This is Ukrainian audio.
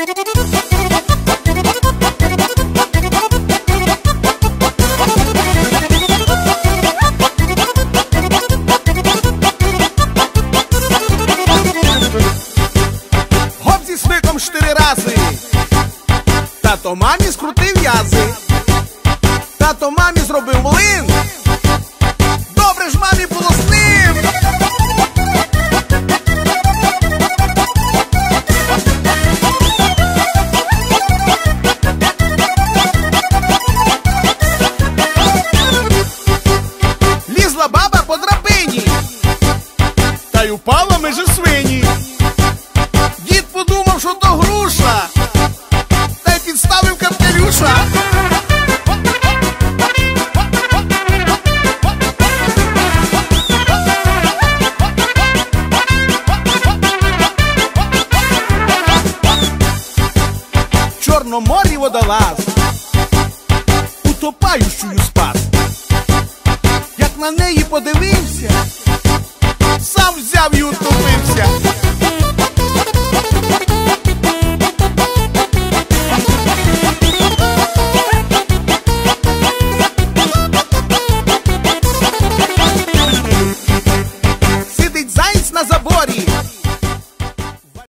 Гоп зі смиком чотири рази. Тато мамі скрутив язи. Тато мамі зробив млин. По драбині. Та й упала межи свині. Дід подумав, що то груша, та й підставив капелюша. В Чорноморі водолаз, утопаючую спас на неї подивився, сам взяв і утопився. Сидить заяць на заборі.